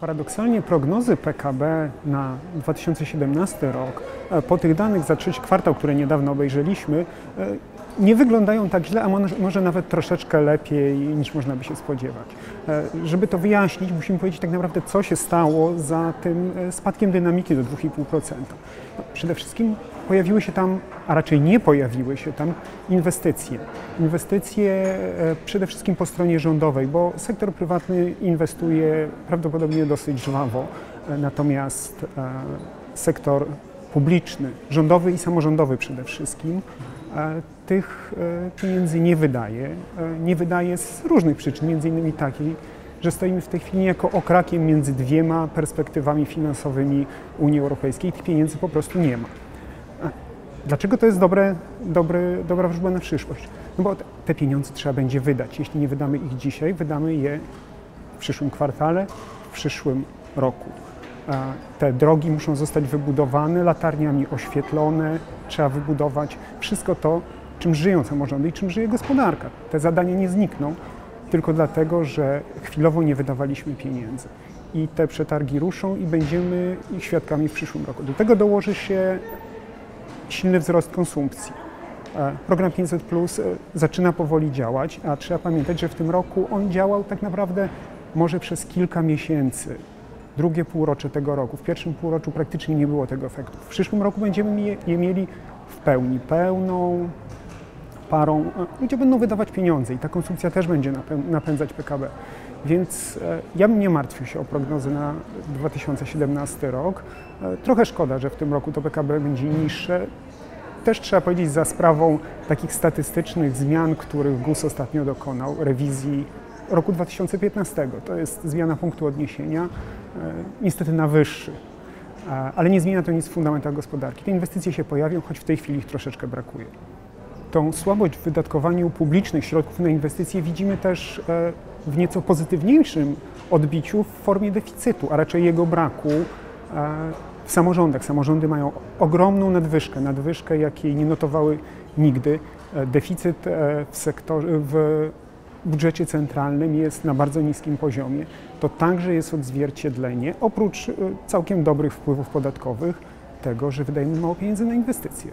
Paradoksalnie prognozy PKB na 2017 rok, e, po tych danych za trzeci kwartał, które niedawno obejrzeliśmy, e, nie wyglądają tak źle, a może nawet troszeczkę lepiej niż można by się spodziewać. E, żeby to wyjaśnić, musimy powiedzieć tak naprawdę, co się stało za tym spadkiem dynamiki do 2,5%. No, przede wszystkim pojawiły się tam, a raczej nie pojawiły się tam inwestycje. Inwestycje przede wszystkim po stronie rządowej, bo sektor prywatny inwestuje prawdopodobnie dosyć żwawo, natomiast sektor publiczny, rządowy i samorządowy przede wszystkim, tych e, pieniędzy nie wydaje. E, nie wydaje z różnych przyczyn, między innymi takiej, że stoimy w tej chwili jako okrakiem między dwiema perspektywami finansowymi Unii Europejskiej. Tych pieniędzy po prostu nie ma. Dlaczego to jest dobre, dobre, dobra wróżba na przyszłość? No bo te pieniądze trzeba będzie wydać. Jeśli nie wydamy ich dzisiaj, wydamy je w przyszłym kwartale, w przyszłym roku. Te drogi muszą zostać wybudowane, latarniami oświetlone, trzeba wybudować wszystko to, czym żyją samorządy i czym żyje gospodarka. Te zadania nie znikną tylko dlatego, że chwilowo nie wydawaliśmy pieniędzy. I te przetargi ruszą i będziemy ich świadkami w przyszłym roku. Do tego dołoży się silny wzrost konsumpcji. E, program 500 Plus e, zaczyna powoli działać, a trzeba pamiętać, że w tym roku on działał tak naprawdę może przez kilka miesięcy drugie półrocze tego roku. W pierwszym półroczu praktycznie nie było tego efektu. W przyszłym roku będziemy je, mieli w pełni, pełną parą. Ludzie będą wydawać pieniądze i ta konsumpcja też będzie napędzać PKB. Więc e, ja bym nie martwił się o prognozy na 2017 rok. E, trochę szkoda, że w tym roku to PKB będzie niższe. Też trzeba powiedzieć za sprawą takich statystycznych zmian, których GUS ostatnio dokonał, rewizji roku 2015. To jest zmiana punktu odniesienia, e, niestety na wyższy. E, ale nie zmienia to nic w fundamentach gospodarki. Te inwestycje się pojawią, choć w tej chwili ich troszeczkę brakuje. Tą słabość w wydatkowaniu publicznych środków na inwestycje widzimy też e, w nieco pozytywniejszym odbiciu w formie deficytu, a raczej jego braku w samorządach. Samorządy mają ogromną nadwyżkę, nadwyżkę jakiej nie notowały nigdy. Deficyt w sektorze, w budżecie centralnym jest na bardzo niskim poziomie, to także jest odzwierciedlenie, oprócz y, całkiem dobrych wpływów podatkowych, tego, że wydajemy mało pieniędzy na inwestycje.